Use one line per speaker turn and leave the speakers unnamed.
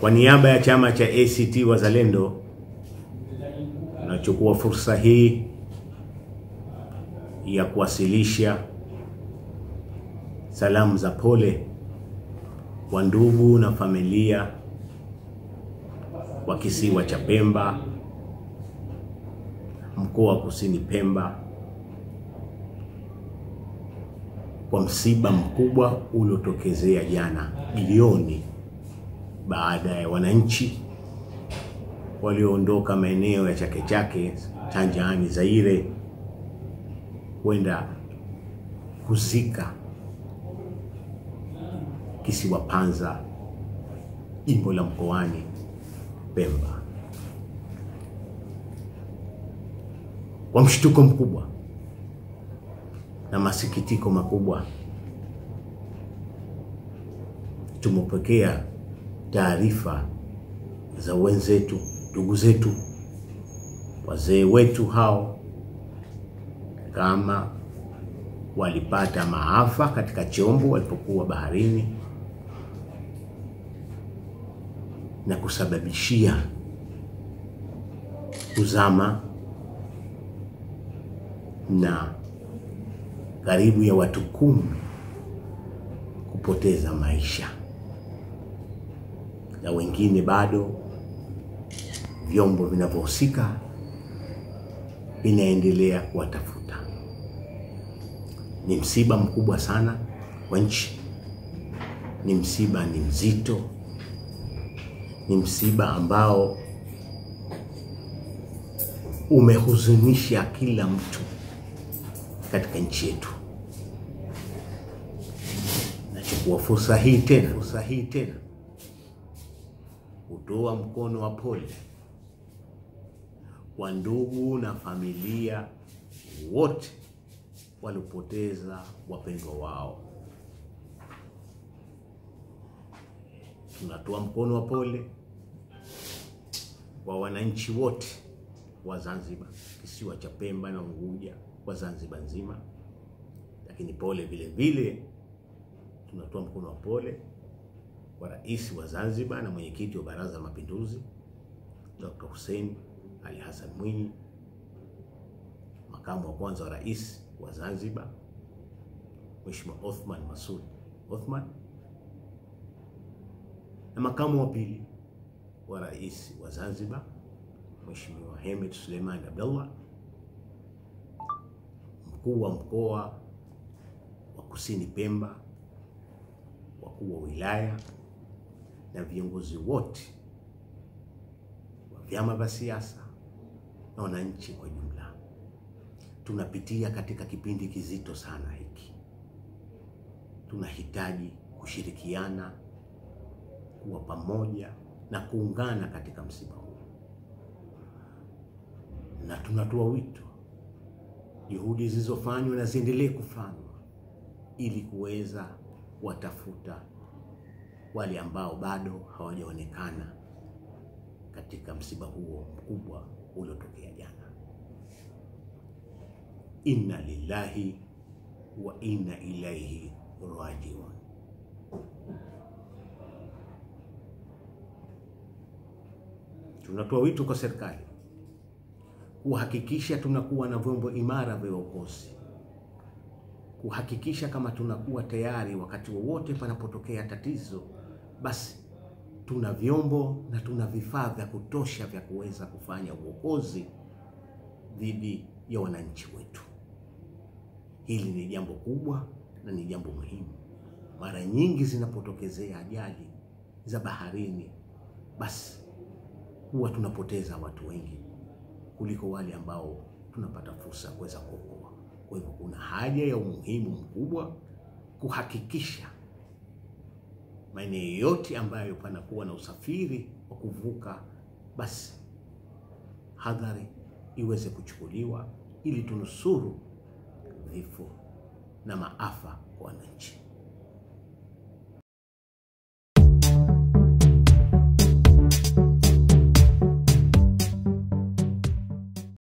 Kwa niaba ya chama cha ACT Wazalendo nachukua fursa hii ya kuwasilisha salamu za pole kwa ndugu na familia wa kisiwa cha Pemba, mkoa wa Kusini Pemba, kwa msiba mkubwa uliotokezea jana jioni baada ya wananchi walioondoka maeneo ya Chake Chake, Tanjani, Zaire kwenda kuzika kisiwa Panza, jimbo la Mkoani Pemba, kwa mshtuko mkubwa na masikitiko makubwa tumepokea taarifa za wenzetu, ndugu zetu, wazee wetu hao kama walipata maafa katika chombo walipokuwa baharini na kusababishia kuzama na karibu ya watu kumi kupoteza maisha na wengine bado vyombo vinavyohusika vinaendelea kuwatafuta. Ni msiba mkubwa sana kwa nchi, ni msiba, ni mzito, ni msiba ambao umehuzunisha kila mtu katika nchi yetu. Nachukua fursa hii tena, fursa hii tena kutoa mkono wa pole kwa ndugu na familia wote waliopoteza wapendwa wao. Tunatoa mkono wa pole kwa wananchi wote wa Zanzibar, kisiwa cha Pemba na Unguja, kwa Zanzibar nzima. Lakini pole vile vile tunatoa mkono wa pole kwa Rais wa Zanzibar na mwenyekiti wa Baraza la Mapinduzi Dr. Hussein Ali Hassan Mwinyi, makamu wa kwanza wa rais wa Zanzibar Mheshimiwa Othman Masud Othman, na makamu wa pili wa rais wa Zanzibar Mheshimiwa Hemed Suleiman Abdullah, mkuu wa mkoa wa Kusini Pemba, wakuu wa wilaya na viongozi wote wa vyama vya siasa na wananchi kwa jumla. Tunapitia katika kipindi kizito sana hiki. Tunahitaji kushirikiana, kuwa pamoja na kuungana katika msiba huu, na tunatoa wito juhudi zilizofanywa na ziendelee kufanywa ili kuweza watafuta wale ambao bado hawajaonekana katika msiba huo mkubwa uliotokea jana. Inna lillahi wa inna ilaihi rajiun. Tunatoa wito kwa serikali kuhakikisha tunakuwa na vyombo imara vya uokozi, kuhakikisha kama tunakuwa tayari wakati wowote panapotokea tatizo, basi tuna vyombo na tuna vifaa vya kutosha vya kuweza kufanya uokozi dhidi ya wananchi wetu. Hili ni jambo kubwa na ni jambo muhimu. Mara nyingi zinapotokezea ajali za baharini, basi huwa tunapoteza watu wengi kuliko wale ambao tunapata fursa ya kuweza kuokoa. Kwa hivyo kuna haja ya umuhimu mkubwa kuhakikisha maeneo yote ambayo panakuwa na usafiri wa kuvuka, basi hadhari iweze kuchukuliwa ili tunusuru vifo na maafa kwa wananchi.